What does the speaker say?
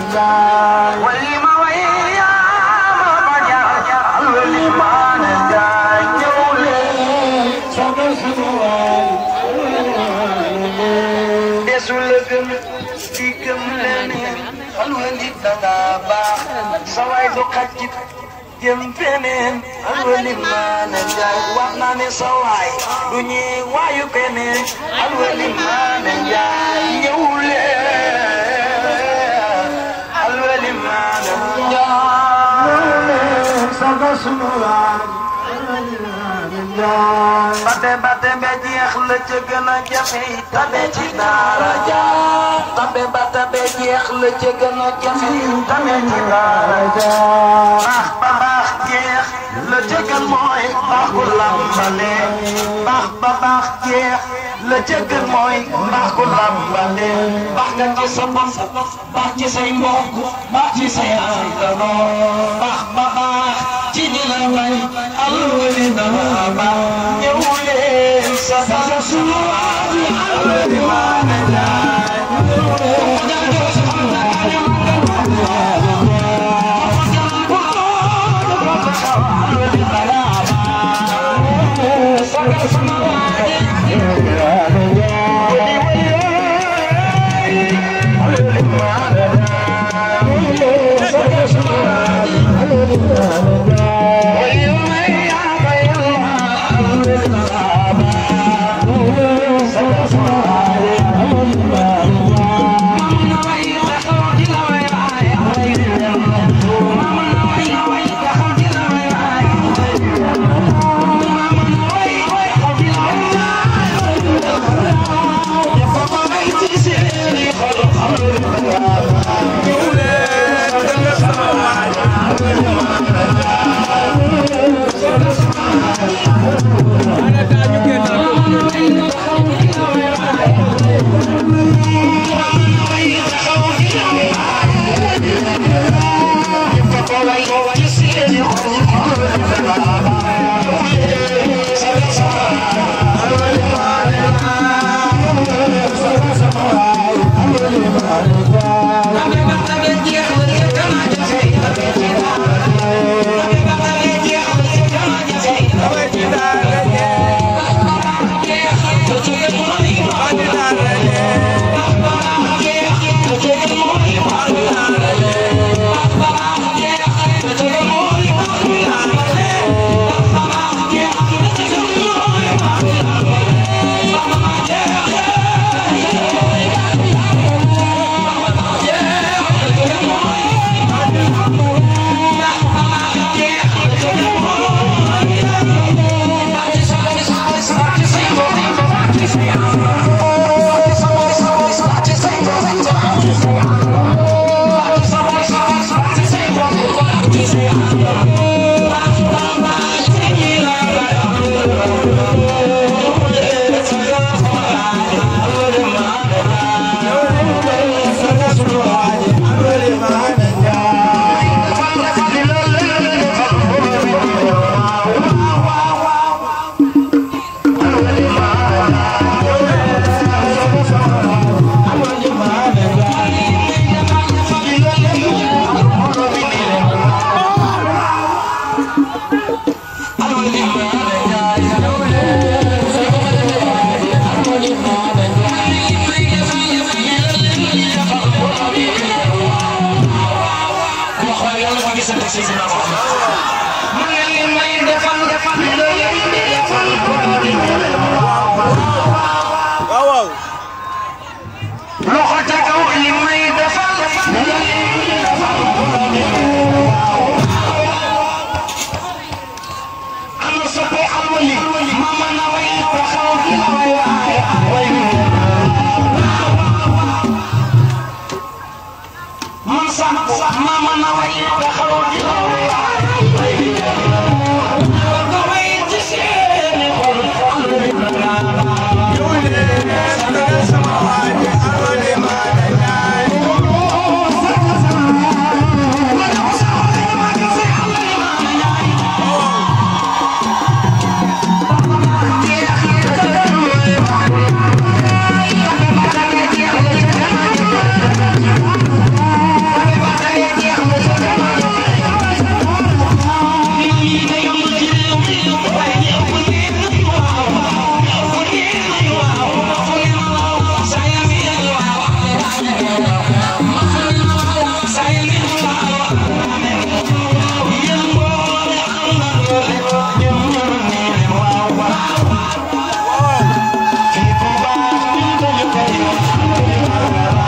Bye. feneen alwalit danga baax sa waay du xaj ci jëm feneen alwalit maana njaay wax naa ne sa waay du ñuy waayu feneen alwalit maana njaay ñëw leen alwalit maana njaay sa tabe ba jeex la ca gën a jafe tabe ci daara ja tabe la ca mooy baax ku làmbale baax ba baax jeex la ca mooy baax ku làmbale baax nga ci sa bopp baax ci say mbokk baax ci say àndandoo baax ba baax ci ni la na baax I'm just Mama, now I eat the whole Thank you.